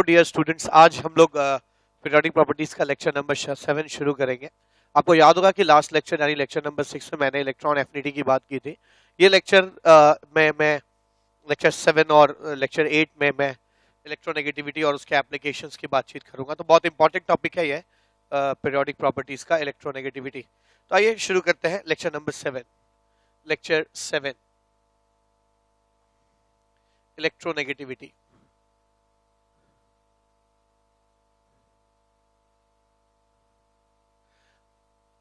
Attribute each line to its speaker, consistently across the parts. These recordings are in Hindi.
Speaker 1: हेलो डियर स्टूडेंट्स आज हम लोग पीरियोडिक प्रॉपर्टीज़ का लेक्चर नंबर सेवन शुरू करेंगे। आपको याद होगा कि लास्ट लेक्चर यानी लेक्चर नंबर सिक्स में मैंने इलेक्ट्रॉन एफिनिटी की बात की थी। ये लेक्चर में, मैं लेक्चर सेवन और लेक्चर एट में मैं इलेक्ट्रोनेगेटिविटी और उसके एप्लीकेशंस की बातचीत करूँगा। तो बहुत इंपॉर्टेंट टॉपिक है ये पीरियोडिक प्रॉपर्टीज़ का इलेक्ट्रोनेगेटिविटी तो आइए शुरू करते हैं lecture number seven lecture seven electronegativity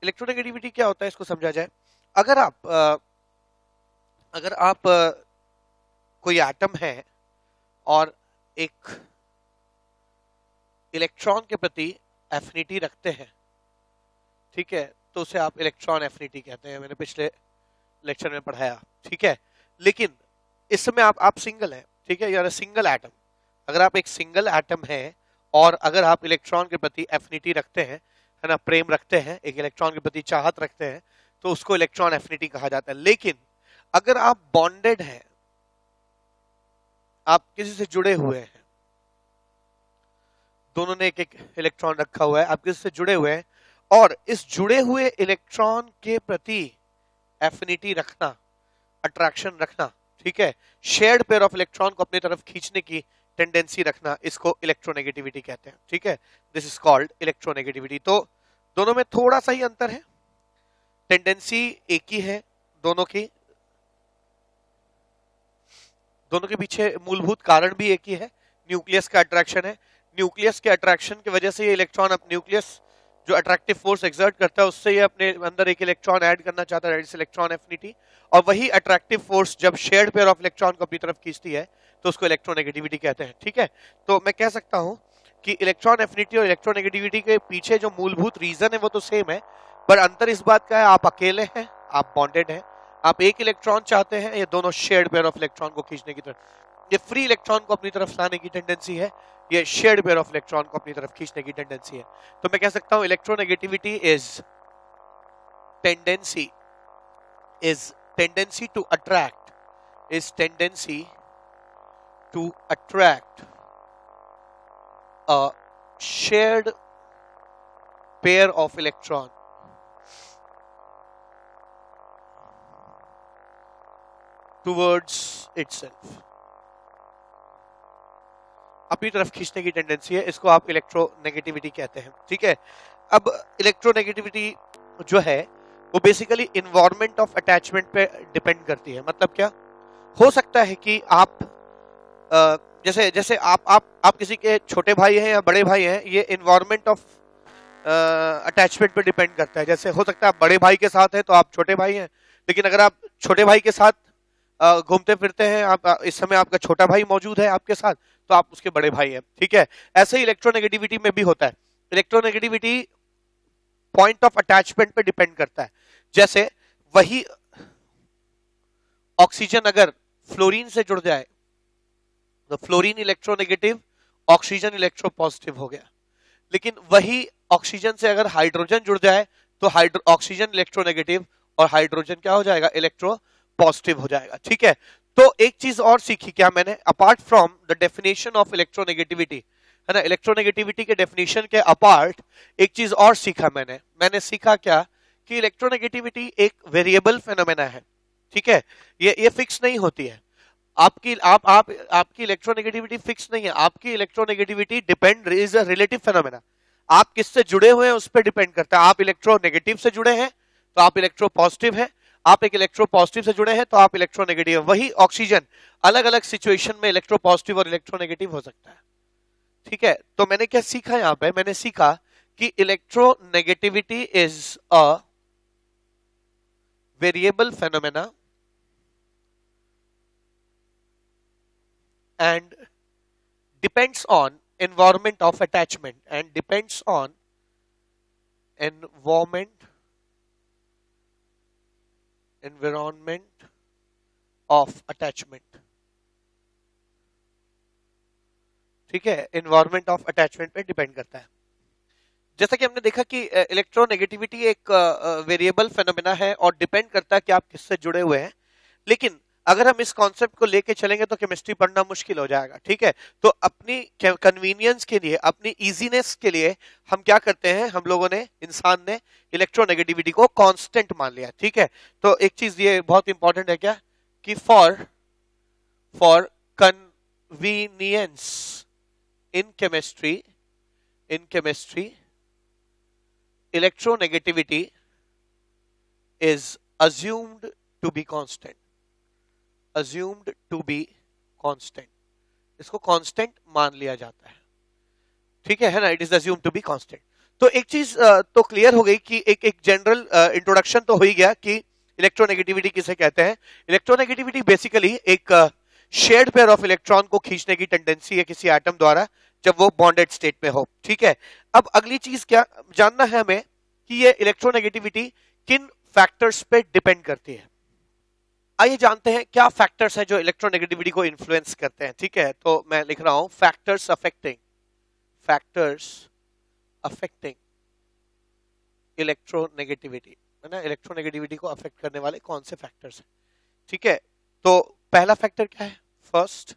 Speaker 1: electronegativity क्या होता है इसको समझा जाए? अगर आप अगर आप कोई एटम है और एक इलेक्ट्रॉन के प्रति एफिनिटी रखते हैं, ठीक है तो उसे आप इलेक्ट्रॉन एफिनिटी कहते हैं, मैंने पिछले लेक्चर में पढ़ाया, ठीक है? लेकिन इस समय आप आप सिंगल हैं, ठीक है? यार सिंगल एटम अगर आप एक सिंगल एटम है और अगर आप इलेक्ट्रॉन के प्रति एफिनिटी रखते हैं है ना, प्रेम रखते हैं, एक इलेक्ट्रॉन के प्रति चाहत रखते हैं तो उसको इलेक्ट्रॉन एफिनिटी कहा जाता है। लेकिन अगर आप बॉन्डेड हैं, आप किसी से जुड़े हुए हैं, दोनों ने एक एक इलेक्ट्रॉन रखा हुआ है, आप किसी से जुड़े हुए हैं, और इस जुड़े हुए इलेक्ट्रॉन के प्रति एफिनिटी रखना अट्रैक्शन रखना, ठीक है? शेयर्ड पेयर ऑफ़ इलेक्ट्रॉन को अपनी तरफ़ खींचने की टेंडेंसी रखना इसको इलेक्ट्रोनेगेटिविटी कहते हैं, ठीक है? दिस इज़ कॉल्ड इलेक्ट्रोनेगेटिविटी तो दोनों में थोड़ा सा ही अंतर है। टेंडेंसी एक ही है दोनों की। दोनों के पीछे मूलभूत कारण भी एक ही है। न्यूक्लियस का अट्रैक्शन है। न्यूक्लियस के अट्रैक्शन की वजह से ये इलेक्ट्रॉन अब न्यूक्लियस जो अट्रैक्टिव फोर्स एक्सर्ट करता है, उससे ये अपने अंदर एक इलेक्ट्रॉन ऐड करना चाहता है इलेक्ट्रॉन एफिनिटी और वही अट्रैक्टिव फोर्स जब शेयर्ड पेयर ऑफ़ इलेक्ट्रॉन को अपनी तरफ़ खींचती है तो उसको इलेक्ट्रोनेगेटिविटी कहते हैं, ठीक है? तो मैं कह सकता हूँ कि इलेक्ट्रॉन एफिनिटी और इलेक्ट्रोनेगेटिविटी के पीछे जो मूलभूत रीजन है वो तो सेम है, पर अंतर इस बात का है, आप अकेले हैं, आप बॉन्डेड हैं, आप एक इलेक्ट्रॉन चाहते हैं, ये दोनों शेयर्ड पेयर ऑफ़ इलेक्ट्रॉन को खींचने की तरफ़ ये फ्री इलेक्ट्रॉन को अपनी तरफ़ लाने की टेंडेंसी है, ये शेयर्ड पेयर ऑफ़ इलेक्ट्रॉन को अपनी तरफ़ खींचने की टेंडेंसी है। तो मैं कह सकता हूँ electronegativity is tendency is tendency to attract is tendency to attract a shared pair of electron towards itself. अपनी तरफ़ खींचने की टेंडेंसी है, इसको आप इलेक्ट्रोनेगेटिविटी कहते हैं। ठीक है? अब इलेक्ट्रोनेगेटिविटी जो है, वो बेसिकली इन्वायरमेंट ऑफ़ अटैचमेंट पे डिपेंड करती है। मतलब क्या? हो सकता है कि आप जैसे जैसे आप आप आप किसी के छोटे भाई हैं या बड़े भाई हैं, ये इन्वायरमेंट ऑफ़ अटैचमेंट पे डिपेंड करता है। जैसे हो सकता है आप बड़े भाई के साथ हैं तो आप छोटे भाई हैं, लेकिन अगर आप छोटे भाई के साथ घूमते फिरते हैं, आप इस समय आपका छोटा भाई मौजूद है आपके साथ तो आप उसके बड़े भाई हैं, ठीक है? ऐसे ही इलेक्ट्रोनेगेटिविटी में भी होता है। इलेक्ट्रोनेगेटिविटी पॉइंट ऑफ़ अटैचमेंट पे डिपेंड करता है। जैसे, वही ऑक्सीजन अगर फ्लोरीन से जुड़ जाए तो fluorine electronegative, oxygen electro positive हो गया। लेकिन वही ऑक्सीजन से अगर हाइड्रोजन जुड़ जाए तो हाइड्रो, ऑक्सीजन इलेक्ट्रोनेगेटिव और हाइड्रोजन क्या हो जाएगा? इलेक्ट्रो पॉजिटिव हो जाएगा। ठीक है? तो एक चीज़ और सीखी क्या मैंने? Apart from the definition of electronegativity है ना? इलेक्ट्रोनेगेटिविटी के डेफिनेशन के अपार्ट एक चीज़ और सीखा मैंने। मैंने सीखा क्या? कि इलेक्ट्रोनेगेटिविटी एक वेरिएबल फेनोमेना है। ठीक है? ये ये फिक्स नहीं होती है। आपकी, आप आप, आपकी इलेक्ट्रोनेगेटिविटी फिक्स नहीं है। आपकी electronegativity depend is a relative phenomena आप किससे जुड़े हुए हैं, उस पर डिपेंड करता है। आप इलेक्ट्रोनेगेटिव से जुड़े हैं तो आप इलेक्ट्रो पॉजिटिव है। आप एक इलेक्ट्रो पॉजिटिव से जुड़े हैं तो आप इलेक्ट्रोनेगेटिव वही ऑक्सीजन अलग अलग सिचुएशन में इलेक्ट्रो पॉजिटिव और इलेक्ट्रोनेगेटिव हो सकता है। ठीक है? तो मैंने क्या सीखा यहाँ पे? मैंने सीखा कि electronegativity is a variable phenomena and depends on environment of attachment and depends on environment environment of attachment ठीक है इन्वायरमेंट ऑफ़ अटैचमेंट पे डिपेंड करता है जैसा कि हमने देखा कि इलेक्ट्रोनेगेटिविटी एक वेरिएबल फेनोमेना है और डिपेंड करता है कि आप किससे जुड़े हुए हैं लेकिन अगर हम इस कॉन्सेप्ट को लेके चलेंगे तो केमिस्ट्री पढ़ना मुश्किल हो जाएगा, ठीक है? तो अपनी कन्वीनियंस के लिए, अपनी इजीनेस के लिए हम क्या करते हैं? हम लोगों ने, इंसान ने इलेक्ट्रोनेगेटिविटी को कांस्टेंट मान लिया, ठीक है? तो एक चीज़ ये बहुत इंपॉर्टेंट है क्या? कि for for convenience in chemistry in chemistry electronegativity is assumed to be constant. Assumed to be constant. इसको कांस्टेंट मान लिया जाता है। ठीक है है ना? It is assume to be constant तो एक चीज़ तो क्लियर हो गई कि एक एक जनरल इंट्रोडक्शन तो हो ही गया कि इलेक्ट्रोनेगेटिविटी किसे कहते हैं? इलेक्ट्रोनेगेटिविटी बेसिकली एक शेड पेयर ऑफ़ इलेक्ट्रॉन को खींचने की टेंडेंसी है किसी एटम द्वारा, जब वो बॉन्डेड स्टेट में हो। ठीक है? अब अगली चीज़ क्या, जानना है हमें कि ये इलेक्ट्रोनेगेटिविटी किन फैक्टर्स पे डिपेंड करती है। आइए जानते हैं क्या फैक्टर्स हैं जो इलेक्ट्रोनेगेटिविटी को इन्फ्लुएंस करते हैं, ठीक है? तो मैं लिख रहा हूँ factors affecting factors affecting electronegativity है ना? इलेक्ट्रोनेगेटिविटी को अफेक्ट करने वाले कौन से फैक्टर्स हैं, ठीक है? तो पहला फैक्टर क्या है? फ़र्स्ट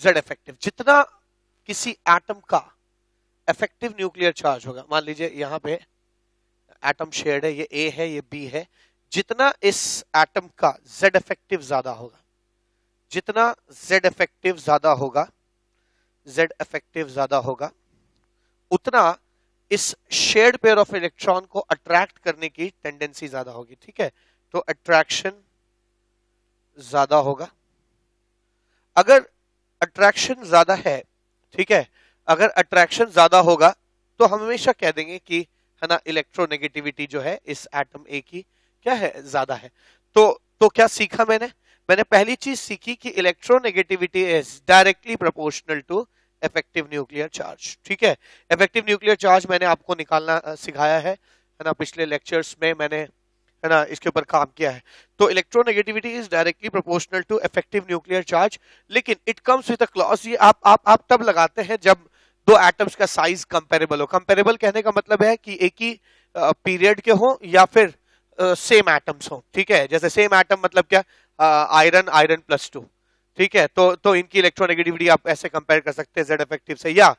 Speaker 1: जेड इफ़ेक्टिव जितना किसी एटम का इफ़ेक्टिव न्यूक्लियर चार्ज होगा, मान लीजिए यहाँ पे एटम शेड है, ये ए है, ये बी है जितना इस एटम का जेड इफ़ेक्टिव ज़्यादा होगा, जितना जेड इफ़ेक्टिव ज़्यादा होगा जेड इफ़ेक्टिव ज़्यादा होगा, उतना इस शेड पेयर ऑफ़ इलेक्ट्रॉन को अट्रैक्ट करने की टेंडेंसी ज़्यादा होगी, ठीक है? तो अट्रैक्शन ज़्यादा होगा। अगर अट्रैक्शन ज़्यादा है, ठीक है? अगर अट्रैक्शन ज़्यादा होगा तो हम हमेशा कह देंगे कि, है ना इलेक्ट्रोनेगेटिविटी जो है इस एटम ए की क्या है, ज़्यादा है? तो तो क्या सीखा मैंने? मैंने पहली चीज़ सीखी कि electronegativity is directly proportional to effective nuclear charge ठीक है? इफ़ेक्टिव न्यूक्लियर चार्ज मैंने आपको निकालना सिखाया है है ना? पिछले लेक्चर्स में मैंने, है ना? इसके ऊपर काम किया है। तो electronegativity is directly proportional to effective nuclear charge लेकिन it comes with a clause ये आप आप आप तब लगाते हैं जब दो एटम्स का साइज़ कंपेरेबल हो। कंपेरेबल कहने का मतलब है कि एक ही पीरियड के हो या फिर सेम एटम्स हो, ठीक है? जैसे सेम एटम मतलब क्या? आयरन आयरन प्लस टू ठीक है? तो तो इनकी इलेक्ट्रोनेगेटिविटी आप ऐसे कंपेयर कर सकते हैं जेड इफ़ेक्टिव से। या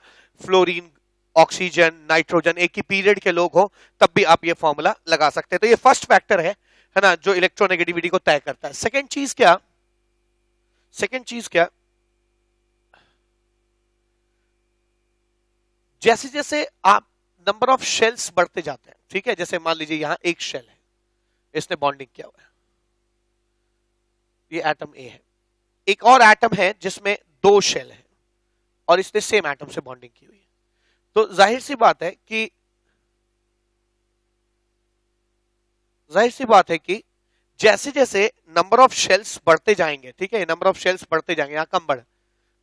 Speaker 1: फ्लोरीन ऑक्सीजन नाइट्रोजन एक ही पीरियड के लोग हो, तब भी आप ये फॉर्मूला लगा सकते हैं। तो ये फ़र्स्ट फैक्टर है है ना? जो इलेक्ट्रोनेगेटिविटी को तय करता है। सेकेंड चीज़ क्या? सेकेंड चीज़ क्या? जैसे जैसे आप नंबर ऑफ़ शेल्स बढ़ते जाते हैं, ठीक है? जैसे मान लीजिए यहाँ एक शेल है। इसने बॉन्डिंग किया हुआ है। ये एटम ए है। एक और एटम है जिसमें दो शेल है और इसने सेम एटम से बॉन्डिंग की हुई है। तो ज़ाहिर सी बात है कि ज़ाहिर सी बात है कि जैसे जैसे नंबर ऑफ़ शेल्स बढ़ते जाएँगे, ठीक है? नंबर ऑफ़ शेल्स बढ़ते जाएँगे, यहाँ कम बढ़,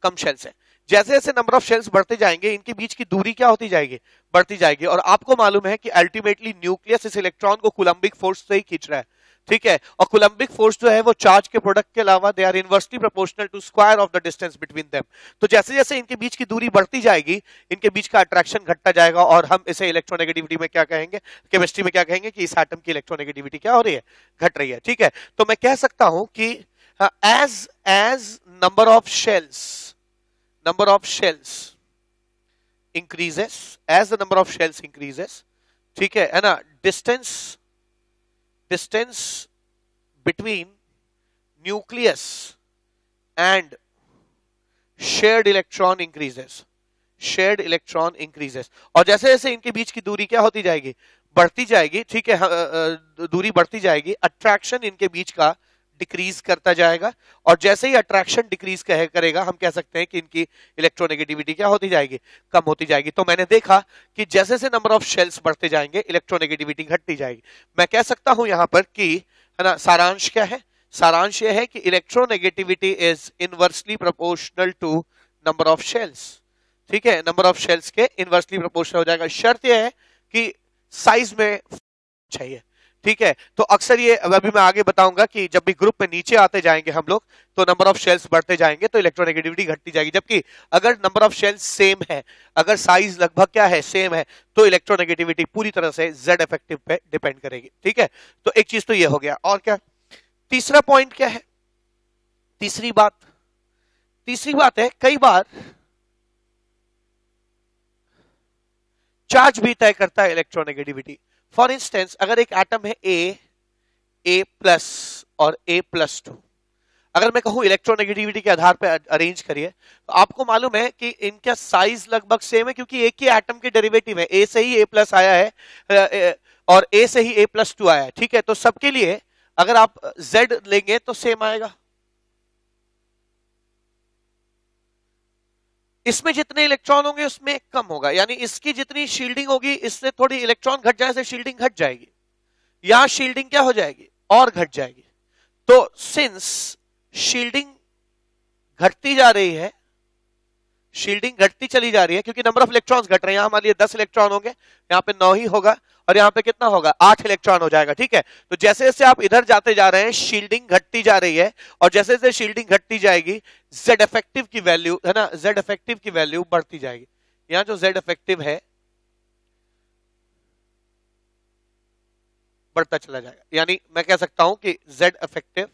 Speaker 1: कम शेल्स है। जैसे जैसे नंबर ऑफ़ शेल्स बढ़ते जाएँगे, इनके बीच की दूरी क्या होती जाएगी? बढ़ती जाएगी। और आपको मालूम है कि अल्टीमेटली न्यूक्लियस इस इलेक्ट्रॉन को कुलंबिक फोर्स से ही खींच रहा है। ठीक है? और कुलंबिक फोर्स जो है, वो चार्ज के प्रोडक्ट के अलावा they are inversely proportional to square of the distance between them तो जैसे जैसे इनके बीच की दूरी बढ़ती जाएगी, इनके बीच का अट्रैक्शन घटता जाएगा और हम इसे इलेक्ट्रोनेगेटिविटी में क्या कहेंगे? केमिस्ट्री में क्या कहेंगे कि इस एटम की इलेक्ट्रोनेगेटिविटी क्या हो रही है? घट रही है। ठीक है? तो मैं कह सकता हूँ कि as as number of shells number of shells increases as the number of shells increases ठीक है है ना distance distance between nucleus and shared electron increases shared electron increases और जैसे जैसे इनके बीच की दूरी क्या होती जाएगी बढ़ती जाएगी ठीक है दूरी बढ़ती जाएगी अट्रैक्शन इनके बीच का डिक्रीज करता जाएगा और जैसे ही अट्रैक्शन डिक्रीज करेगा, हम कह सकते हैं कि इनकी इलेक्ट्रोनेगेटिविटी क्या होती जाएगी? कम होती जाएगी। तो मैंने देखा कि जैसे जैसे नंबर ऑफ़ शेल्स बढ़ते जाएँगे इलेक्ट्रोनेगेटिविटी घटती जाएगी। मैं कह सकता हूँ यहाँ पर कि, है ना, सारांश क्या है? सारांश यह है कि electronegativity is inversely proportional to number of shells ठीक है? नंबर ऑफ़ शेल्स के इनवर्सली प्रोपोर्शनल हो जाएगा। शर्त यह है कि साइज़ में चाहिए। ठीक है? तो अक्सर ये अभी मैं आगे बताऊँगा कि जब भी ग्रुप में नीचे आते जाएँगे हम लोग तो नंबर ऑफ़ शेल्स बढ़ते जाएँगे तो इलेक्ट्रोनेगेटिविटी घटती जाएगी। जबकि अगर नंबर ऑफ़ शेल्स सेम है, अगर साइज़ लगभग क्या है सेम है तो इलेक्ट्रोनेगेटिविटी पूरी तरह से जेड इफ़ेक्टिव पे डिपेंड करेगी। ठीक है? तो एक चीज़ तो ये हो गया। और क्या? तीसरा पॉइंट क्या है? तीसरी बात। तीसरी बात है, कई बार चार्ज भी तय करता है इलेक्ट्रोनेगेटिविटी फॉर इंस्टेंस अगर एक एटम है ए ए प्लस और ए प्लस टू अगर मैं कहूँ इलेक्ट्रोनेगेटिविटी के आधार पर अरेंज करिए तो आपको मालूम है कि इनका साइज़ लगभग सेम है क्योंकि एक ही एटम के डेरिवेटिव है। ए से ही ए प्लस आया है और ए से ही ए प्लस टू आया है। ठीक है तो सबके लिए अगर आप जेड लेंगे तो सेम आएगा। इसमें जितने इलेक्ट्रॉन होंगे उसमें कम होगा। यानी इसकी जितनी शील्डिंग होगी, इससे थोड़ी इलेक्ट्रॉन घट जाए से शील्डिंग घट जाएगी। यहाँ शील्डिंग क्या हो जाएगी? और घट जाएगी। तो सिंस शील्डिंग घटती जा रही है शील्डिंग घटती चली जा रही है, क्योंकि नंबर ऑफ़ इलेक्ट्रॉन्स घट रहे हैं। यहाँ हमारे लिए दस इलेक्ट्रॉन होंगे, यहाँ पे नौ ही होगा। और यहाँ पे कितना होगा? आठ इलेक्ट्रॉन हो जाएगा, ठीक है? तो जैसे जैसे आप इधर जाते जा रहे हैं शील्डिंग घटती जा रही है, और जैसे जैसे शील्डिंग घटती जाएगी जेड इफ़ेक्टिव की वैल्यू है ना? जेड इफ़ेक्टिव की वैल्यू बढ़ती जाएगी। यहाँ जो जेड इफ़ेक्टिव है, बढ़ता चला जाएगा। यानी मैं कह सकता हूँ कि Z effective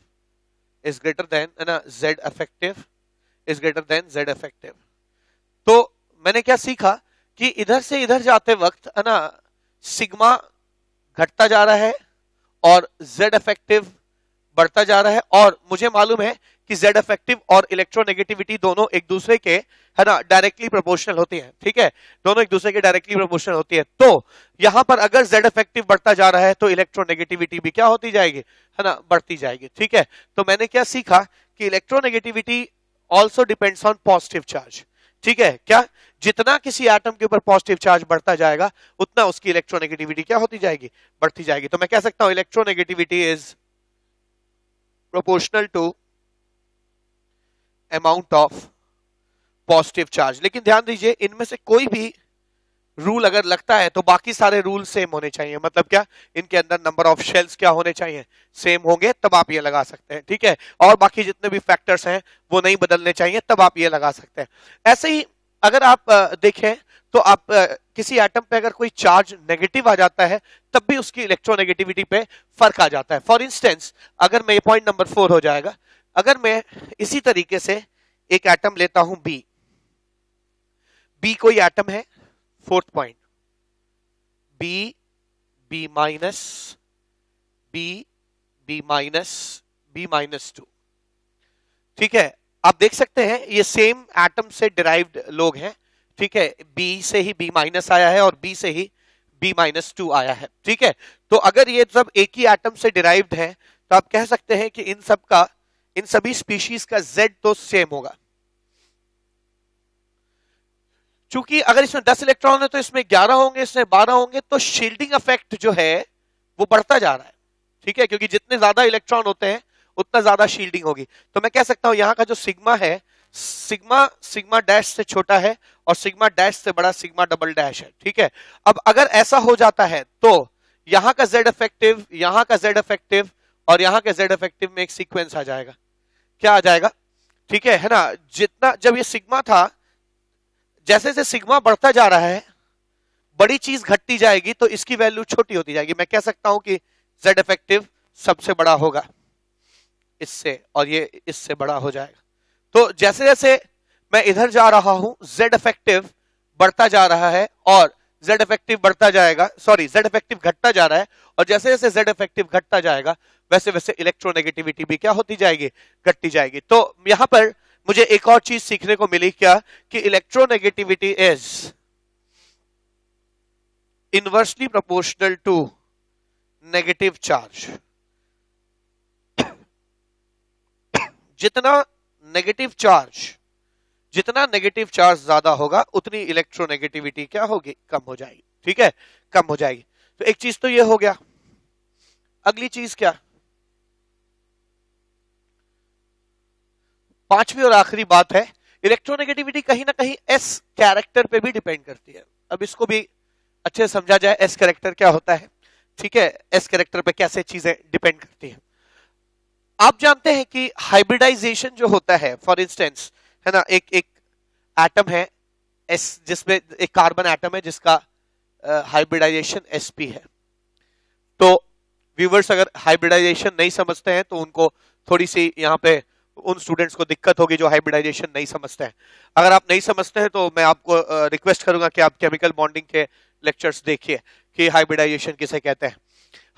Speaker 1: is greater than है ना? Z effective is greater than Z effective तो मैंने क्या सीखा कि इधर से इधर जाते वक्त, है ना सिग्मा घटता जा रहा है और जेड इफ़ेक्टिव बढ़ता जा रहा है और मुझे मालूम है कि जेड इफ़ेक्टिव और इलेक्ट्रोनेगेटिविटी दोनों एक दूसरे के, है ना डायरेक्टली प्रोपोर्शनल होती है, ठीक है? दोनों एक दूसरे के डायरेक्टली प्रोपोर्शनल होती है। तो यहाँ पर अगर जेड इफ़ेक्टिव बढ़ता जा रहा है तो इलेक्ट्रोनेगेटिविटी भी क्या होती जाएगी, है ना, बढ़ती जाएगी, ठीक है? तो मैंने क्या सीखा कि electronegativity also depends on positive charge ठीक है? क्या? जितना किसी एटम के ऊपर पॉजिटिव चार्ज बढ़ता जाएगा, उतना उसकी इलेक्ट्रोनेगेटिविटी क्या होती जाएगी? बढ़ती जाएगी। तो मैं कह सकता हूँ electronegativity is proportional to amount of positive charge लेकिन ध्यान दीजिए, इनमें से कोई भी रूल अगर लगता है तो बाकी सारे रूल सेम होने चाहिए। मतलब क्या? इनके अंदर नंबर ऑफ़ शेल्स क्या होने चाहिए? सेम होंगे, तब आप ये लगा सकते हैं, ठीक है? और बाकी जितने भी फैक्टर्स हैं, वो नहीं बदलने चाहिए, तब आप ये लगा सकते हैं। ऐसे ही अगर आप देखें तो आप किसी एटम पे अगर कोई चार्ज नेगेटिव आ जाता है, तब भी उसकी इलेक्ट्रोनेगेटिविटी पे फ़र्क आ जाता है। फॉर इंस्टेंस अगर मैं पॉइंट नंबर फोर हो जाएगा, अगर मैं इसी तरीके से एक एटम लेता हूँ बी बी कोई एटम है? Fourth point B B minus B B minus B minus two ठीक है? आप देख सकते हैं, ये सेम एटम से डिराइव्ड लोग हैं। ठीक है? बी से ही बी माइनस आया है और बी से ही बी माइनस टू आया है। ठीक है? तो अगर ये सब एक ही एटम से डिराइव्ड है तो आप कह सकते हैं कि इन सब का, इन सभी स्पीशीज का जेड तो सेम होगा। चूँकि अगर इसमें 10 इलेक्ट्रॉन है तो इसमें 11 होंगे, इसमें 12 होंगे तो शील्डिंग इफ़ेक्ट जो है, वो बढ़ता जा रहा है। ठीक है? क्योंकि जितने ज़्यादा इलेक्ट्रॉन होते हैं, उतना ज़्यादा शील्डिंग होगी। तो मैं कह सकता हूँ, यहाँ का जो सिग्मा है सिग्मा सिग्मा डैश से छोटा है और सिग्मा डैश से बड़ा सिग्मा डबल डैश है। ठीक है? अब अगर ऐसा हो जाता है तो यहाँ का जेड इफ़ेक्टिव यहाँ का जेड इफ़ेक्टिव और यहाँ के जेड इफ़ेक्टिव में एक सीक्वेंस आ जाएगा। क्या आ जाएगा? ठीक है? है ना? जितना, जब ये सिग्मा था जैसे जैसे सिग्मा बढ़ता जा रहा है, बड़ी चीज़ घटती जाएगी तो इसकी वैल्यू छोटी होती जाएगी। मैं कह सकता हूँ कि जेड इफ़ेक्टिव सबसे बड़ा होगा इससे और ये इससे बड़ा हो जाएगा। तो जैसे जैसे मैं इधर जा रहा हूँ जेड इफ़ेक्टिव बढ़ता जा रहा है और जेड इफ़ेक्टिव बढ़ता जाएगा सॉरी जेड इफ़ेक्टिव घटता जा रहा है और जैसे जैसे जेड इफ़ेक्टिव घटता जाएगा, वैसे वैसे इलेक्ट्रोनेगेटिविटी भी क्या होती जाएगी, घटती जाएगी। तो यहाँ पर मुझे एक और चीज़ सीखने को मिली क्या? कि electronegativity is inversely proportional to negative charge जितना नेगेटिव चार्ज जितना नेगेटिव चार्ज ज़्यादा होगा, उतनी इलेक्ट्रोनेगेटिविटी क्या होगी? कम हो जाएगी। ठीक है? कम हो जाएगी। तो एक चीज़ तो ये हो गया। अगली चीज़ क्या? पांचवी और आखिरी बात है इलेक्ट्रोनेगेटिविटी कहीं ना कहीं एस कैरेक्टर पे भी डिपेंड करती है। अब इसको भी अच्छे से समझा जाए एस कैरेक्टर क्या होता है? ठीक है एस कैरेक्टर पे कैसे चीज़ें डिपेंड करती हैं। आप जानते हैं कि हाइब्रिडाइजेशन जो होता है फॉर इंस्टेंस है ना एक एक एटम है एस जिसमें एक कार्बन एटम है जिसका हाइब्रिडाइजेशन uh, एसपी है। तो व्यूवर्स अगर हाइब्रिडाइजेशन नहीं समझते हैं तो उनको थोड़ी सी यहाँ पे उन स्टूडेंट्स को दिक्कत होगी जो हाइब्रिडाइजेशन नहीं समझते हैं। अगर आप नहीं समझते हैं तो मैं आपको रिक्वेस्ट करूँगा कि आप केमिकल बॉन्डिंग के लेक्चर्स देखिए कि हाइब्रिडाइजेशन किसे कहते हैं।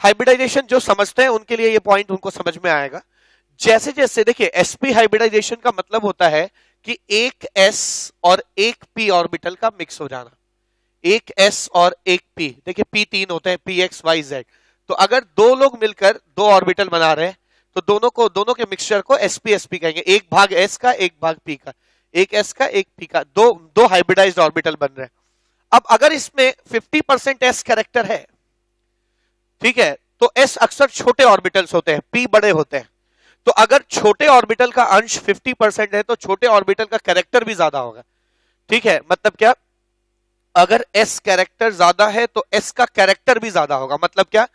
Speaker 1: हाइब्रिडाइजेशन जो समझते हैं, उनके लिए ये पॉइंट उनको समझ में आएगा। जैसे जैसे देखिए एसपी हाइब्रिडाइजेशन का मतलब होता है कि एक एस और एक पी ऑर्बिटल का मिक्स हो जाना। एक एस और एक पी देखिए पी तीन होते हैं पी एक्स वाई जेड तो अगर दो लोग मिलकर दो ऑर्बिटल बना रहे हैं तो दोनों को, दोनों के मिक्सचर को एसपी एसपी कहेंगे। एक भाग एस का, एक भाग पी का। एक एस का, एक पी का। दो दो हाइब्रिडाइज ऑर्बिटल बन रहे हैं। अब अगर इसमें 50 परसेंट एस कैरेक्टर है, ठीक है तो एस अक्सर छोटे ऑर्बिटल्स होते हैं पी बड़े होते हैं। तो अगर छोटे ऑर्बिटल का अंश 50 परसेंट है तो छोटे ऑर्बिटल का कैरेक्टर भी ज़्यादा होगा। ठीक है मतलब क्या? अगर एस कैरेक्टर ज़्यादा है तो एस का कैरेक्टर भी ज़्यादा होगा। मतलब क्या?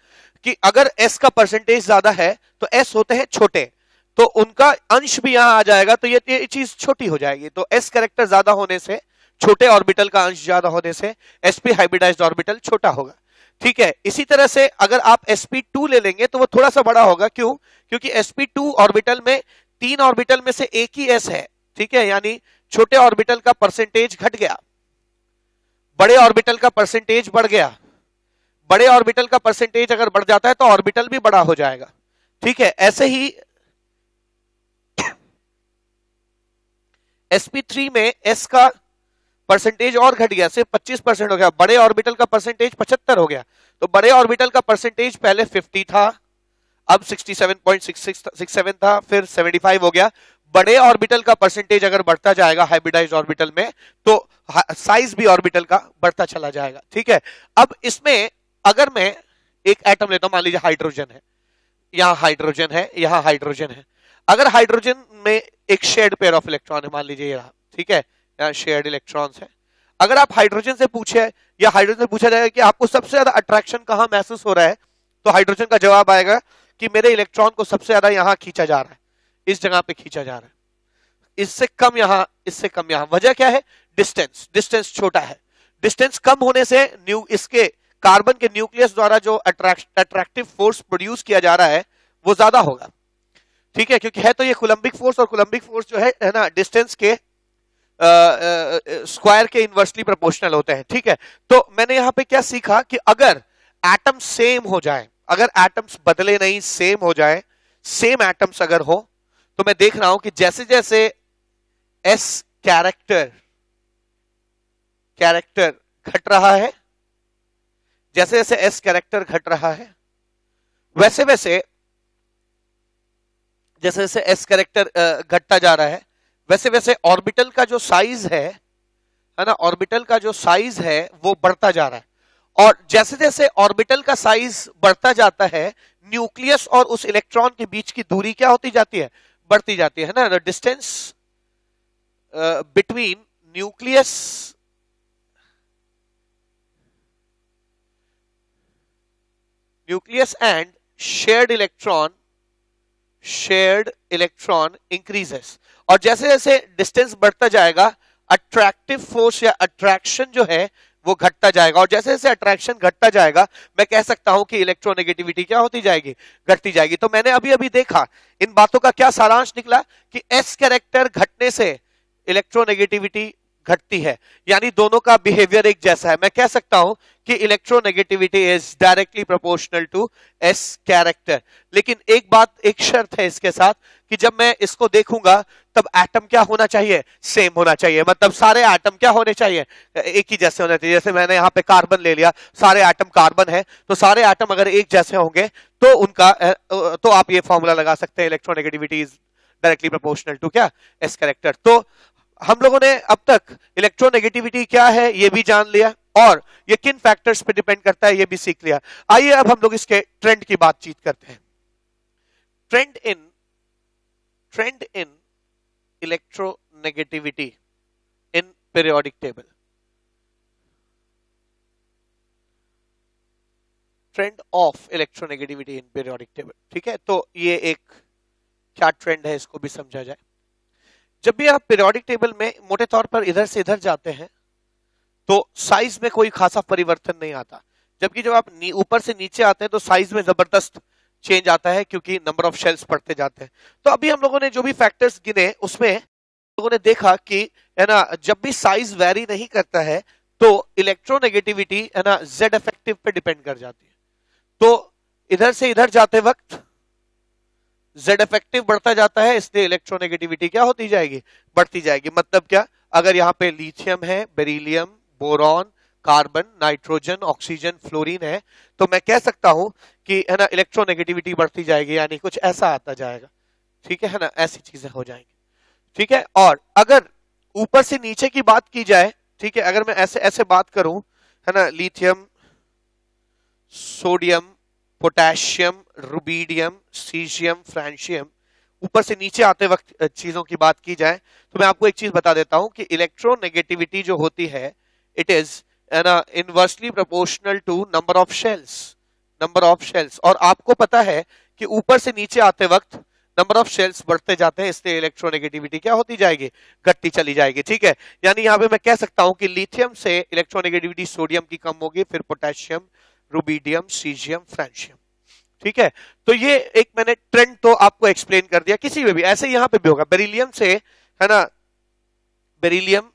Speaker 1: कि अगर एस का परसेंटेज ज़्यादा है तो एस होते हैं छोटे। तो उनका अंश भी यहाँ आ जाएगा तो ये, ये चीज़ छोटी हो जाएगी। तो एस कैरेक्टर ज़्यादा होने से छोटे ऑर्बिटल का अंश ज़्यादा होने से एसपी हाइब्रिडाइज्ड ऑर्बिटल छोटा होगा। ठीक है? इसी तरह से अगर आप sp2 ले लेंगे तो वो थोड़ा सा बड़ा होगा। क्यों? क्योंकि sp2 ऑर्बिटल में तीन ऑर्बिटल में से एक ही s है। ठीक है? यानी छोटे ऑर्बिटल का परसेंटेज घट गया। बड़े ऑर्बिटल का परसेंटेज बढ़ गया। बड़े ऑर्बिटल का परसेंटेज अगर बढ़ जाता है तो ऑर्बिटल भी बड़ा हो जाएगा। ठीक है, ऐसे ही sp3 में s का परसेंटेज और घट गया, सिर्फ़ 25 परसेंट हो गया। बड़े ऑर्बिटल का परसेंटेज 75 हो गया। तो बड़े ऑर्बिटल का परसेंटेज पहले 50 था, अब 67.67 था, फिर 75 हो गया। बड़े ऑर्बिटल का परसेंटेज अगर बढ़ता जाएगा हाइब्रिडाइज ऑर्बिटल में तो साइज़ भी ऑर्बिटल का बढ़ता चला जाएगा, ठीक है? अब इसमें अगर मैं एक एटम लेता हूँ, मान लीजिए हाइड्रोजन है, यहाँ हाइड्रोजन है, यहाँ हाइड्रोजन है। अगर हाइड्रोजन में एक शेड पेयर ऑफ़ इलेक्ट्रॉन है, मान लीजिए रहा ठीक है? यहाँ शेयर्ड इलेक्ट्रॉन्स है। अगर आप हाइड्रोजन से पूछे, या हाइड्रोजन से पूछा जाएगा कि आपको सबसे ज़्यादा अट्रैक्शन कहाँ महसूस हो रहा है तो हाइड्रोजन का जवाब आएगा कि मेरे इलेक्ट्रॉन को सबसे ज़्यादा यहाँ खींचा जा रहा है। इस जगह पे खींचा जा रहा है। इससे कम यहाँ, इससे कम यहाँ। वजह क्या है? डिस्टेंस डिस्टेंस छोटा है। डिस्टेंस कम होने से न्यू इसके कार्बन के न्यूक्लियस द्वारा जो अट्रैक्टिव फोर्स प्रोड्यूस किया जा रहा है, वो ज़्यादा होगा। ठीक है? क्योंकि है तो ये कोलंबिक फोर्स और कोलंबिक फोर्स जो है है ना डिस्टेंस के स्क्वायर के इन्वर्सली प्रोपोर्शनल होते हैं। ठीक है? तो मैंने यहाँ पे क्या सीखा कि अगर एटम सेम हो जाए, अगर एटम्स बदले नहीं सेम हो जाए सेम एटम्स अगर हो तो मैं देख रहा हूँ कि जैसे जैसे एस कैरेक्टर कैरेक्टर घट रहा है, जैसे जैसे एस कैरेक्टर घट रहा है, वैसे वैसे, जैसे जैसे एस कैरेक्टर घटता जा रहा है, वैसे वैसे ऑर्बिटल का जो साइज़ है है ना ऑर्बिटल का जो साइज़ है, वो बढ़ता जा रहा है। और जैसे जैसे ऑर्बिटल का साइज़ बढ़ता जाता है न्यूक्लियस और उस इलेक्ट्रॉन के बीच की दूरी क्या होती जाती है? बढ़ती जाती है ना? Distance between nucleus nucleus and shared electron shared electron increases और जैसे जैसे डिस्टेंस बढ़ता जाएगा अट्रैक्टिव फोर्स या अट्रैक्शन जो है वो घटता जाएगा और जैसे जैसे अट्रैक्शन घटता जाएगा, मैं कह सकता हूँ कि इलेक्ट्रोनेगेटिविटी क्या होती जाएगी? घटती जाएगी। तो मैंने अभी अभी देखा, इन बातों का क्या सारांश निकला कि एस कैरेक्टर घटने से इलेक्ट्रोनेगेटिविटी घटती है। यानी दोनों का बिहेवियर एक जैसा है। मैं कह सकता हूँ कि electronegativity is directly proportional to S character लेकिन एक बात, एक शर्त है इसके साथ कि जब मैं इसको देखूँगा, तब एटम क्या होना चाहिए? सेम होना चाहिए। मतलब सारे एटम क्या होने चाहिए? एक ही जैसे होने चाहिए। जैसे मैंने यहाँ पे कार्बन ले लिया, सारे एटम कार्बन है। तो सारे एटम अगर एक जैसे होंगे तो उनका तो आप ये फॉर्मूला लगा सकते हैं। Electronegativity is directly proportional to क्या? एस कैरेक्टर तो हम लोगों ने अब तक इलेक्ट्रोनेगेटिविटी क्या है, ये भी जान लिया और ये किन फैक्टर्स पे डिपेंड करता है, ये भी सीख लिया। आइए अब हम लोग इसके ट्रेंड की बातचीत करते हैं। Trend in trend in electronegativity in periodic table trend of electronegativity in periodic table ठीक है? तो ये एक क्या ट्रेंड है, इसको भी समझा जाए। जब भी आप पीरियोडिक टेबल में मोटे तौर पर इधर से इधर जाते हैं तो साइज़ में कोई खासा परिवर्तन नहीं आता। जबकि जब आप ऊपर से नीचे आते हैं तो साइज़ में ज़बरदस्त चेंज आता है, क्योंकि नंबर ऑफ़ शेल्स बढ़ते जाते हैं। तो अभी हम लोगों ने जो भी फैक्टर्स गिने, उसमें लोगों ने देखा कि, है ना, जब भी साइज़ वेरी नहीं करता है तो इलेक्ट्रोनेगेटिविटी है ना जेड इफ़ेक्टिव पे डिपेंड कर जाती है। तो इधर से इधर जाते वक्त जेड इफ़ेक्टिव बढ़ता जाता है, इसलिए इलेक्ट्रोनेगेटिविटी क्या होती जाएगी? बढ़ती जाएगी। मतलब क्या? अगर यहाँ पे लिथियम है beryllium boron carbon nitrogen oxygen fluorine है तो मैं कह सकता हूँ कि, है ना इलेक्ट्रोनेगेटिविटी बढ़ती जाएगी, यानी कुछ ऐसा आता जाएगा। ठीक है ना, ऐसी चीज़ें हो जाएँगी। ठीक है, और अगर ऊपर से नीचे की बात की जाए, ठीक है, अगर मैं ऐसे ऐसे बात करूँ, है ना lithium sodium potassium, rubidium, caesium, francium, ऊपर से नीचे आते वक्त चीज़ों की बात की जाए तो मैं आपको एक चीज़ बता देता हूँ कि इलेक्ट्रोनेगेटिविटी जो होती है it is inversely proportional to number of shells number of shells और आपको पता है कि ऊपर से नीचे आते वक्त नंबर ऑफ़ शेल्स बढ़ते जाते हैं, इसलिए इलेक्ट्रोनेगेटिविटी क्या होती जाएगी? घटती चली जाएगी, ठीक है? यानी यहाँ पे मैं कह सकता हूँ कि लिथियम से इलेक्ट्रोनेगेटिविटी सोडियम की कम होगी, फिर पोटेशियम रूबीडियम सीजियम फ्रेंशियम ठीक है? तो ये एक मैंने ट्रेंड तो आपको एक्सप्लेन कर दिया, किसी में भी। ऐसे यहाँ पे भी होगा। बेरिलियम से, है ना? Beryllium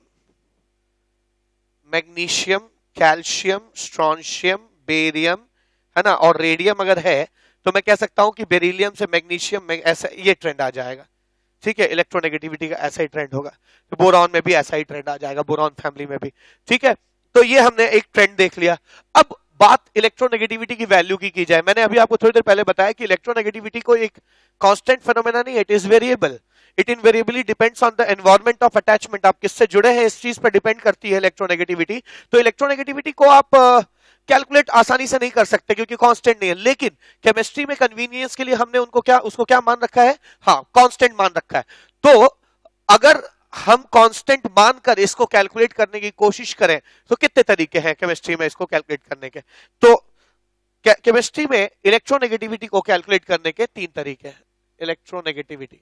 Speaker 1: magnesium calcium strontium barium है ना? और रेडियम अगर है तो मैं कह सकता हूँ कि बेरिलियम से मैग्नीशियम में ऐसा, ये ट्रेंड आ जाएगा। ठीक है? इलेक्ट्रोनेगेटिविटी का ऐसा ही ट्रेंड होगा। तो बोरॉन में भी ऐसा ही ट्रेंड आ जाएगा बोरॉन फैमिली में भी। ठीक है? तो ये हमने एक ट्रेंड देख लिया। अब बात इलेक्ट्रोनेगेटिविटी की वैल्यू की की जाए। मैंने अभी आपको थोड़ी देर पहले बताया कि इलेक्ट्रोनेगेटिविटी को एक कांस्टेंट फेनोमेना नहीं it is variable it invariably depends on the environment of attachment आप किससे जुड़े हैं, इस चीज़ पर डिपेंड करती है इलेक्ट्रोनेगेटिविटी तो इलेक्ट्रोनेगेटिविटी को आप कैलकुलेट आसानी से नहीं कर सकते क्योंकि कांस्टेंट नहीं है। लेकिन केमिस्ट्री में कन्वीनियंस के लिए हमने उनको क्या, उसको क्या मान रखा है? हाँ कांस्टेंट मान रखा है। तो अगर हम कांस्टेंट मानकर इसको कैलकुलेट करने की कोशिश करें तो कितने तरीके हैं केमिस्ट्री में इसको कैलकुलेट करने के? तो केमिस्ट्री में इलेक्ट्रोनेगेटिविटी को कैलकुलेट करने के तीन तरीके हैं इलेक्ट्रोनेगेटिविटी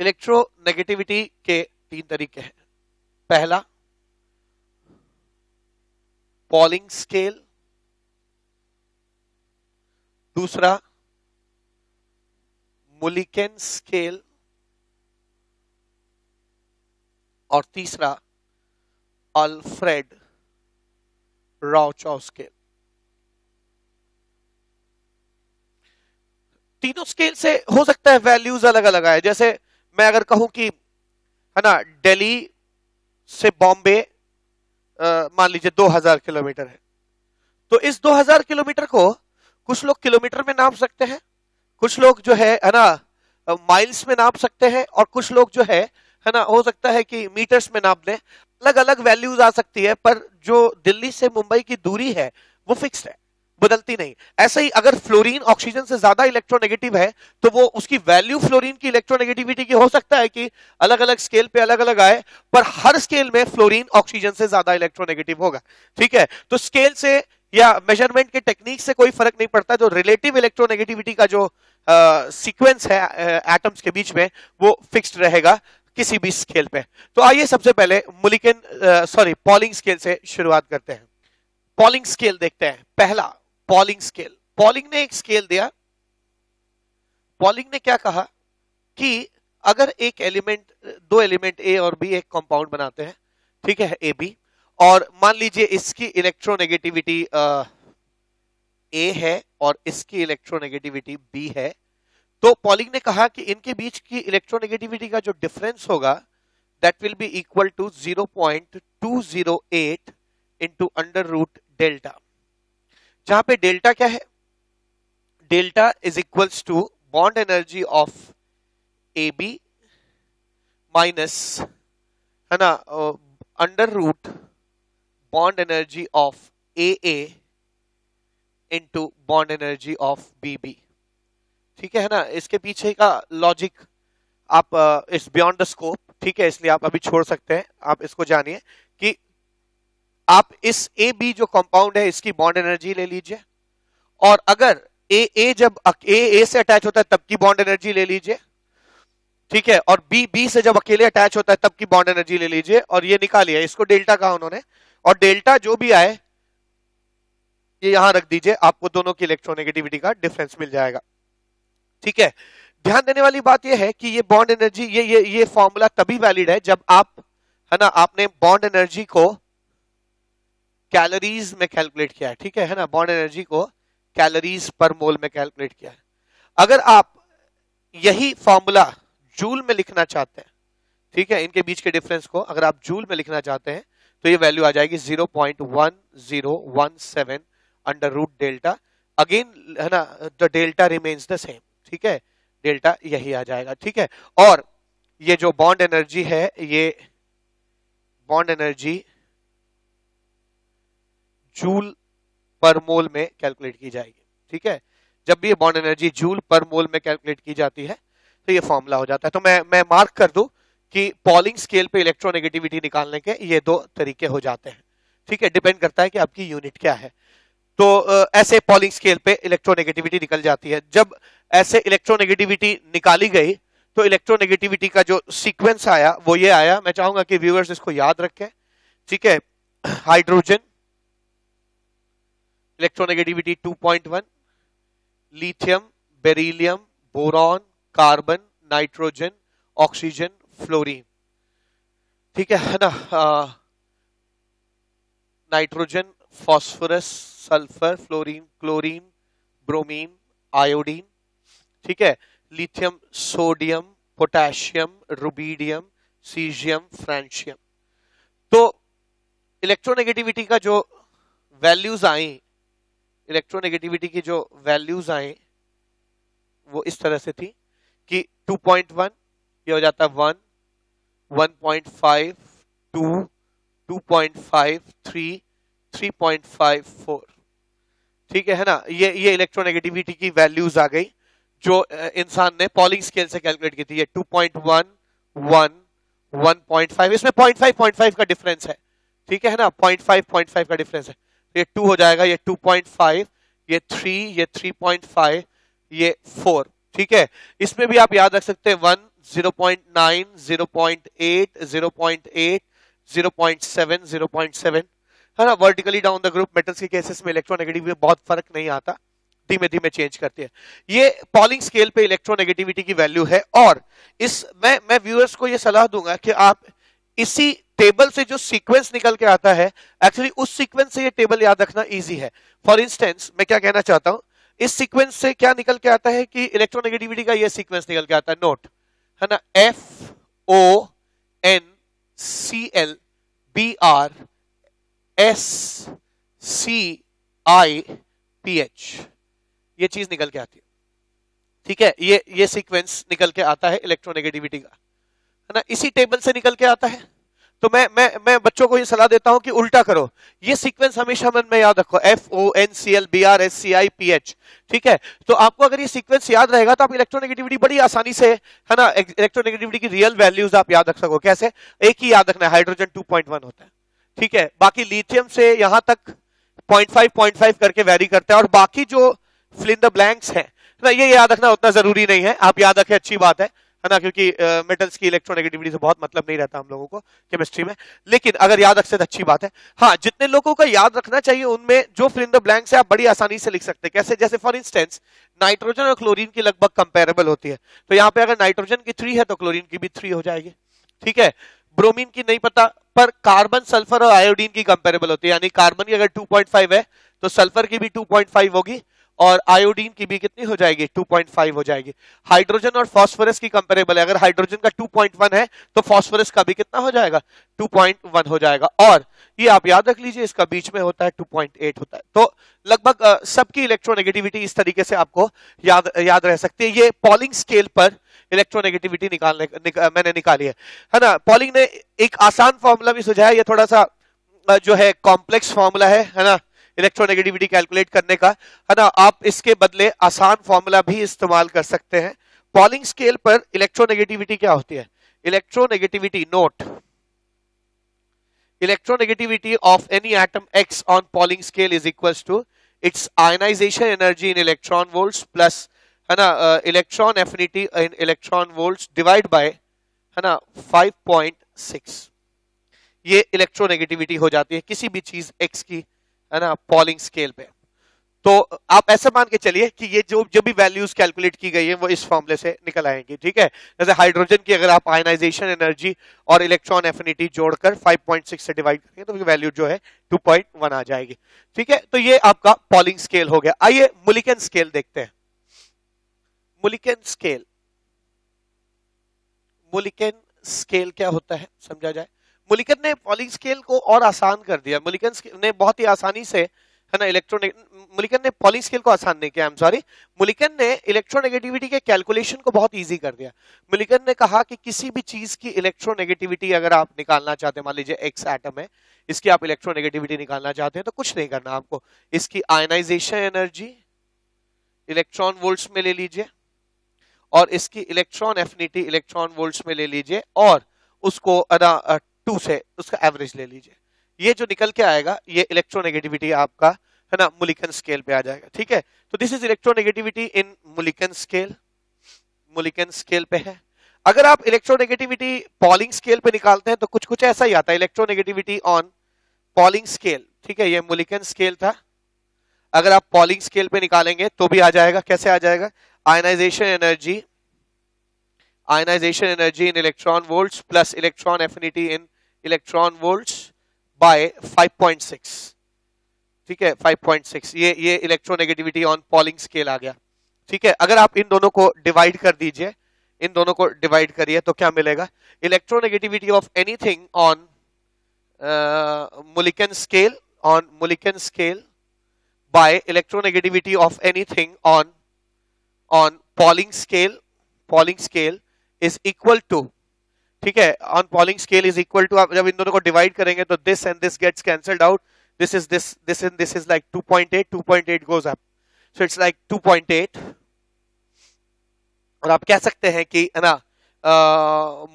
Speaker 1: इलेक्ट्रोनेगेटिविटी के तीन तरीके हैं. पहला पॉलिंग स्केल दूसरा, मुलिकेन स्केल, और तीसरा, अल्फ्रेड राउचॉ स्केल। तीनों स्केल से हो सकता है वैल्यूज़ अलग अलग आए। जैसे मैं अगर कहूँ कि, है ना, दिल्ली से बॉम्बे मान लीजिए 2000 किलोमीटर है। तो इस 2000 किलोमीटर को कुछ लोग किलोमीटर में नाप सकते हैं, कुछ लोग जो है है ना माइल्स में नाप सकते हैं और कुछ लोग जो है है ना, हो सकता है कि मीटर्स में नाप दें। अलग अलग वैल्यूज़ आ सकती है, पर जो दिल्ली से मुंबई की दूरी है, वो फिक्स्ड है, बदलती नहीं। ऐसे ही अगर फ्लोरीन ऑक्सीजन से ज़्यादा इलेक्ट्रोनेगेटिव है तो वो उसकी वैल्यू फ्लोरीन की इलेक्ट्रोनेगेटिविटी की हो सकता है कि अलग अलग स्केल पे अलग अलग आए, पर हर स्केल में फ्लोरीन ऑक्सीजन से ज़्यादा इलेक्ट्रोनेगेटिव होगा। ठीक है? तो स्केल से या मेज़रमेंट के टेक्निक से कोई फ़र्क नहीं पड़ता, जो रिलेटिव इलेक्ट्रोनेगेटिविटी का जो सीक्वेंस है एटम्स के बीच में, वो फिक्स्ड रहेगा किसी भी स्केल पे। तो आइए सबसे पहले मुलिकन सॉरी पॉलिंग स्केल से शुरुआत करते हैं। पॉलिंग स्केल देखते हैं। पहला पॉलिंग स्केल पॉलिंग ने एक स्केल दिया। पॉलिंग ने क्या कहा? कि अगर एक एलिमेंट दो एलिमेंट ए और बी एक कंपाउंड बनाते हैं, ठीक है ए बी और मान लीजिए इसकी इलेक्ट्रोनेगेटिविटी ए है और इसकी इलेक्ट्रोनेगेटिविटी बी है तो पॉलिंग ने कहा कि इनके बीच की इलेक्ट्रोनेगेटिविटी का जो डिफरेंस होगा that will be equal to zero point two zero eight into under root delta जहाँ पे डेल्टा क्या है? Delta is equals to bond energy of A B minus है ना under root bond energy of AA into bond energy of BB ठीक है ना? इसके पीछे का लॉजिक आप इस बियॉन्ड द स्कोप ठीक है? इसलिए आप अभी छोड़ सकते हैं। आप इसको जानिए कि आप इस ए बी जो कंपाउंड है, इसकी बॉन्ड एनर्जी ले लीजिए। और अगर ए ए जब ए ए से अटैच होता है, तब की बॉन्ड एनर्जी ले लीजिए। ठीक है? और बी बी से जब अकेले अटैच होता है, तब की बॉन्ड एनर्जी ले लीजिए। और ये निकालिए, इसको डेल्टा कहा उन्होंने। और डेल्टा जो भी आए, ये यहाँ रख दीजिए, आपको दोनों की इलेक्ट्रोनेगेटिविटी का डिफरेंस मिल जाएगा। ठीक है? ध्यान देने वाली बात यह है कि ये बॉन्ड एनर्जी ये ये ये फॉर्मूला तभी वैलिड है जब आप, है ना, आपने बॉन्ड एनर्जी को कैलोरीज में कैलकुलेट किया है। ठीक है? है ना? बॉन्ड एनर्जी को कैलोरीज पर मोल में कैलकुलेट किया है। अगर आप यही फॉर्मूला जूल में लिखना चाहते हैं, ठीक है, इनके बीच के डिफरेंस को अगर आप जूल में लिखना चाहते हैं तो ये वैल्यू आ जाएगी 0.1017 अंडर रूट डेल्टा अगेन है ना the delta remains the same ठीक है? डेल्टा यही आ जाएगा, ठीक है? और ये जो बॉन्ड एनर्जी है, ये बॉन्ड एनर्जी जूल पर मोल में कैलकुलेट की जाएगी, ठीक है? जब भी ये बॉन्ड एनर्जी जूल पर मोल में कैलकुलेट की जाती है तो ये फॉर्मूला हो जाता है। तो मैं मैं मार्क कर दू कि पॉलिंग स्केल पे इलेक्ट्रोनेगेटिविटी निकालने के ये दो तरीके हो जाते हैं। ठीक है डिपेंड करता है कि आपकी यूनिट क्या है। तो ऐसे पॉलिंग स्केल पे इलेक्ट्रोनेगेटिविटी निकल जाती है। जब ऐसे इलेक्ट्रोनेगेटिविटी निकाली गई तो इलेक्ट्रोनेगेटिविटी का जो सीक्वेंस आया, वो ये आया। मैं चाहूँगा कि व्यूअर्स इसको याद रखें। ठीक है hydrogen electronegativity 2.1 lithium beryllium boron carbon nitrogen oxygen fluorine ठीक है ना? Nitrogen, phosphorus, sulphur, fluorine, chlorine, bromine, iodine. ठीक है? Lithium, sodium, potassium, rubidium, caesium, francium. तो इलेक्ट्रोनेगेटिविटी का जो वैल्यूज़ आई इलेक्ट्रोनेगेटिविटी की जो वैल्यूज़ आए, वो इस तरह से थी कि 2.1 ये हो जाता है वन 1.5 2 2.5 3 3.54 ठीक है है ना? ये ये इलेक्ट्रोनेगेटिविटी की वैल्यूज़ आ गई, जो इंसान ने पॉलिंग स्केल से कैलकुलेट की थी। ये 2.1 1 1.5 इसमें 0.5 0.5 का डिफरेंस है। ठीक है ना? 0.5 0.5 का डिफरेंस है। ये 2 हो जाएगा, ये 2.5 ये 3 ये 3.5 ये 4 ठीक है? इसमें भी आप याद रख सकते हैं one zero point nine zero point eight zero point eight zero point seven zero point seven है ना? Vertically down the group metals के केसेस में इलेक्ट्रोनेगेटिव में बहुत फ़र्क नहीं आता। धीमे धीमे चेंज करती है। ये पॉलिंग स्केल पे इलेक्ट्रोनेगेटिविटी की वैल्यू है और इस, मैं मैं व्यूअर्स को ये सलाह दूँगा कि आप इसी टेबल से जो सीक्वेंस निकल के आता है एक्चुअली उस सीक्वेंस से ये टेबल याद रखना इजी है। फॉर इंस्टेंस मैं क्या कहना चाहता हूँ? इस सीक्वेंस से क्या निकल के आता है कि इलेक्ट्रोनेगेटिविटी का ये सीक्वेंस निकल के आता है। नोट है ना? F O N C L B R S C I P H ये चीज़ निकल के आती है। ठीक है? ये ये सीक्वेंस निकल के आता है इलेक्ट्रोनेगेटिविटी का। है ना? इसी टेबल से निकल के आता है। तो मैं मैं मैं बच्चों को ये सलाह देता हूँ कि उल्टा करो। ये सीक्वेंस हमेशा मन में याद रखो। F O N C L B R S C I P H ठीक है? तो आपको अगर ये सीक्वेंस याद रहेगा तो आप इलेक्ट्रोनेगेटिविटी बड़ी आसानी से, है ना इलेक्ट्रोनेगेटिविटी की रियल वैल्यूज़ आप याद रख सको। कैसे? एक ही याद रखना है। हाइड्रोजन 2.1 होता है। ठीक है? बाकी लिथियम से यहाँ तक 0.5 0.5 करके वेरी करता है और बाकी जो फिल द ब्लैंक्स है ना, ये याद रखना उतना ज़रूरी नहीं है। आप याद रखें, अच्छी बात है। है ना? क्योंकि मेटल्स की इलेक्ट्रोनेगेटिविटी से बहुत मतलब नहीं रहता हम लोगों को केमिस्ट्री में। लेकिन अगर याद रखते तो अच्छी बात है। हाँ जितने लोगों का याद रखना चाहिए, उनमें जो फिल द ब्लैंक्स है आप बड़ी आसानी से लिख सकते हैं। कैसे? जैसे फॉर इंस्टेंस नाइट्रोजन और क्लोरीन की लगभग कंपेरेबल होती है। तो यहाँ पे अगर नाइट्रोजन की थ्री है तो क्लोरीन की भी थ्री हो जाएगी। ठीक है? ब्रोमीन की नहीं पता, पर कार्बन सल्फ़र और आयोडीन की कंपेरेबल होती है। यानी कार्बन की अगर 2.5 है तो सल्फ़र की भी 2.5 होगी। और आयोडीन की भी कितनी हो जाएगी? 2.5 हो जाएगी। हाइड्रोजन और फास्फोरस की कंपेरेबल है। अगर हाइड्रोजन का 2.1 है तो फास्फोरस का भी कितना हो जाएगा? 2.1 हो जाएगा। और ये आप याद रख लीजिए इसका बीच में होता है 2.8 होता है। तो लगभग सबकी इलेक्ट्रोनेगेटिविटी इस तरीके से आपको याद याद रह सकती है। ये पॉलिंग स्केल पर इलेक्ट्रोनेगेटिविटी निकालने निक, मैंने निकाली है। है ना? पॉलिंग ने एक आसान फॉर्मूला भी सुझाया। ये थोड़ा सा जो है कॉम्प्लेक्स फॉर्मूला है है ना? इलेक्ट्रोनेगेटिविटी कैलकुलेट करने का, है ना? आप इसके बदले आसान फॉर्मूला भी इस्तेमाल कर सकते हैं। पॉलिंग स्केल पर इलेक्ट्रोनेगेटिविटी क्या होती है? Electronegativity note electronegativity of any atom X on Pauling scale is equal to its ionization energy in electron volt plus है ना electron affinity in electron volt divide by है ना 5.6 ये इलेक्ट्रोनेगेटिविटी हो जाती है किसी भी चीज़ एक्स की। है ना पॉलिंग स्केल पे। तो आप ऐसा मान के चलिए कि ये जो जो भी वैल्यूज़ कैलकुलेट की गई है, वो इस फॉर्मूले से निकल आएँगी, ठीक है? जैसे हाइड्रोजन की अगर आप आयनाइजेशन एनर्जी और इलेक्ट्रॉन एफिनिटी जोड़कर 5.6 से डिवाइड करेंगे तो वैल्यू जो है 2.1 आ जाएगी, ठीक है? तो ये आपका पॉलिंग स्केल हो गया। आइए मुलिकन स्केल देखते हैं। मुलिकन स्केल मुलिकन स्केल क्या होता है? समझा जाए। मुलिकन ने पॉलिंग स्केल को और आसान कर दिया। मुलिकन ने बहुत ही आसानी से, है ना इलेक्ट्रोनिक मुलिकन ने पॉली स्केल को आसान नहीं किया आई एम सॉरी मुलिकन ने इलेक्ट्रोनेगेटिविटी के कैलकुलेशन को बहुत इजी कर दिया। मुलिकन ने कहा कि किसी भी चीज़ की इलेक्ट्रोनेगेटिविटी अगर आप निकालना चाहते हैं, मान लीजिए एक्स एटम है, इसकी आप इलेक्ट्रोनेगेटिविटी निकालना चाहते हैं तो कुछ नहीं करना आपको। इसकी आयनाइजेशन एनर्जी इलेक्ट्रॉन वोल्ट्स में ले लीजिए, और इसकी इलेक्ट्रॉन एफिनिटी इलेक्ट्रॉन वोल्ट्स में ले लीजिए, और उसको टू से उसका एवरेज ले लीजिए। ये जो निकल के आएगा, ये इलेक्ट्रोनेगेटिविटी आपका, है ना मुलिकन स्केल पे आ जाएगा, ठीक है? तो this is electronegativity in Mulliken scale Mulliken scale पे है। अगर आप इलेक्ट्रोनेगेटिविटी पॉलिंग स्केल पे निकालते हैं तो कुछ कुछ ऐसा ही आता है इलेक्ट्रोनेगेटिविटी ऑन पॉलिंग स्केल ठीक है? ये मुलिकन स्केल था। अगर आप पॉलिंग स्केल पे निकालेंगे तो भी आ जाएगा। कैसे आ जाएगा? Ionization energy ionization energy in electron volts plus electron affinity in electron volts by 5.6 ठीक है 5.6 ये ये इलेक्ट्रोनेगेटिविटी ऑन पॉलिंग स्केल आ गया। ठीक है, अगर आप इन दोनों को डिवाइड कर दीजिए, इन दोनों को डिवाइड करिए तो क्या मिलेगा? Electronegativity of anything on Mulliken scale on Mulliken scale by electronegativity of anything on on Pauling scale Pauling scale is equal to ठीक है on Pauling scale is equal to आप जब इन दोनों को डिवाइड करेंगे तो this and this gets cancelled out this is this this and this is like 2.8 2.8 goes up so it's like 2.8 और आप कह सकते हैं कि, है ना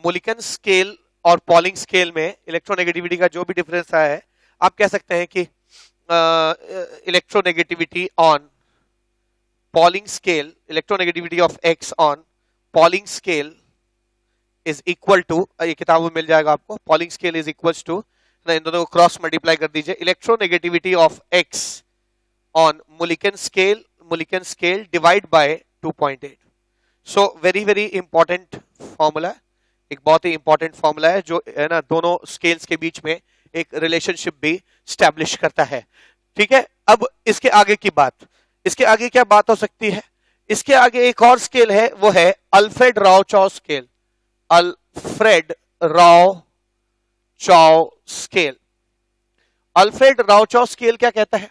Speaker 1: मोलिकन स्केल और पॉलिंग स्केल में इलेक्ट्रोनेगेटिविटी का जो भी डिफरेंस आया है, आप कह सकते हैं कि electronegativity on Pauling scale electronegativity of X on Pauling scale is equal to ये किताब में मिल जाएगा आपको Pauling scale is equal to इन दोनों को क्रॉस मल्टीप्लाई कर दीजिए electronegativity of X on Mulliken scale Mulliken scale divide by 2.8 so very very important formula एक बहुत ही इंपॉर्टेंट फॉर्मूला है, जो, है ना, दोनों स्केल्स के बीच में एक रिलेशनशिप भी स्टैब्लिश करता है। ठीक है? अब इसके आगे की बात। इसके आगे क्या बात हो सकती है? इसके आगे एक और स्केल है, वो है Alfred Rochow scale Alfred Rochow scale Alfred Rochow scale क्या कहता है?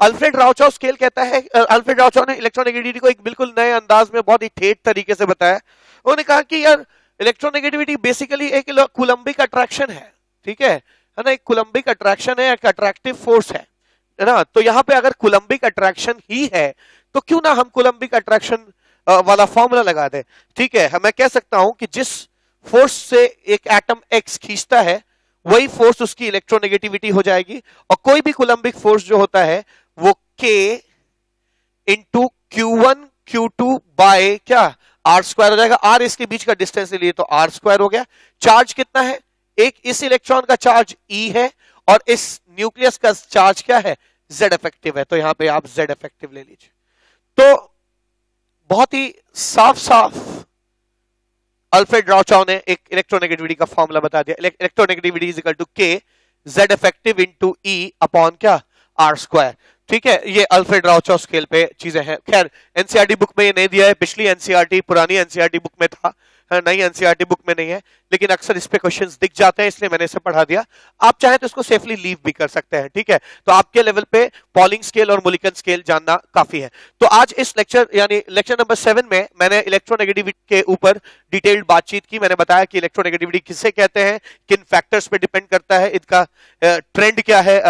Speaker 1: अल्फ्रेड राउचॉ स्केल कहता है अल्फ्रेड राउचॉ ने इलेक्ट्रोनेगेटिविटी को एक बिल्कुल नए अंदाज में बहुत ही ठेठ तरीके से बताया। उन्होंने कहा कि यार इलेक्ट्रोनेगेटिविटी बेसिकली एक कुलंबिक अट्रैक्शन है, ठीक है? है ना, एक कुलंबिक अट्रैक्शन है, एक अट्रैक्टिव फोर्स है है ना? तो यहाँ पे अगर कुलंबिक अट्रैक्शन ही है तो क्यों ना हम कुलंबिक अट्रैक्शन वाला फॉर्मूला लगा दे। ठीक है, मैं कह सकता हूँ कि जिस फोर्स से एक एटम एक्स खींचता है, वही फोर्स उसकी इलेक्ट्रोनेगेटिविटी हो जाएगी और कोई भी कुलंबिक फोर्स जो होता है, वो K into q one q two by क्या? आर स्क्वायर हो जाएगा। आर इसके बीच का डिस्टेंस ले लिए तो आर स्क्वायर हो गया। चार्ज कितना है? एक इस इलेक्ट्रॉन का चार्ज ई e है और इस न्यूक्लियस का चार्ज क्या है? जेड इफ़ेक्टिव है। तो यहाँ पे आप जेड इफ़ेक्टिव ले लीजिए। तो बहुत ही साफ़ साफ़ अल्फ्रेड राउचाओ ने एक इलेक्ट्रोनेगेटिविटी का फॉर्मूला बता दिया। Electronegativity is two K Z effective into e upon क्या? आर स्क्वायर ठीक है, ये अल्फ्रेड राउचो स्केल पे चीज़ें हैं। खैर एनसीआरटी बुक में ये नहीं दिया है। पिछली एनसीआरटी पुरानी एनसीआरटी बुक में था। हाँ, नई एनसीआरटी बुक में नहीं है लेकिन अक्सर इस पे क्वेश्चन दिख जाते हैं इसलिए मैंने इसे पढ़ा दिया। आप चाहें तो इसको सेफली लीव भी कर सकते हैं ठीक है? तो आपके लेवल पे पॉलिंग स्केल और मुलिकन स्केल जानना काफ़ी है। तो आज इस लेक्चर यानी लेक्चर नंबर सेवन में मैंने इलेक्ट्रोनेगेटिविटी के ऊपर डिटेल्ड बातचीत की। मैंने बताया कि इलेक्ट्रोनेगेटिविटी किसे कहते हैं किन फैक्टर्स पे डिपेंड करता है इनका ट्रेंड क्या है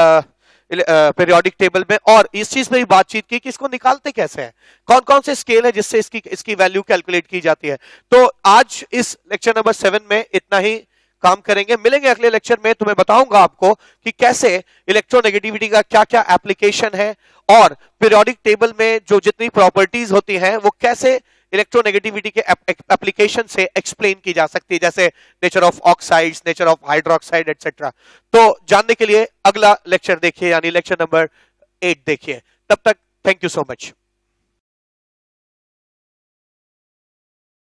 Speaker 1: पीरियोडिक टेबल में और इस चीज़ में भी बातचीत की कि इसको निकालते कैसे हैं? कौन कौन से स्केल है जिससे इसकी इसकी वैल्यू कैलकुलेट की जाती है? तो आज इस लेक्चर नंबर सेवन में इतना ही काम करेंगे। मिलेंगे अगले लेक्चर में तुम्हें बताऊँगा आपको कि कैसे इलेक्ट्रोनेगेटिविटी का क्या क्या एप्लीकेशन है और पीरियोडिक टेबल में जो जितनी प्रॉपर्टीज़ होती हैं, वो कैसे इलेक्ट्रोनेगेटिविटी के एप्लीकेशन से एक्सप्लेन की जा सकती है, जैसे nature of oxides nature of hydroxide etcetera तो जानने के लिए अगला लेक्चर देखिए, यानी लेक्चर नंबर एट देखिए। तब तक थैंक यू सो मच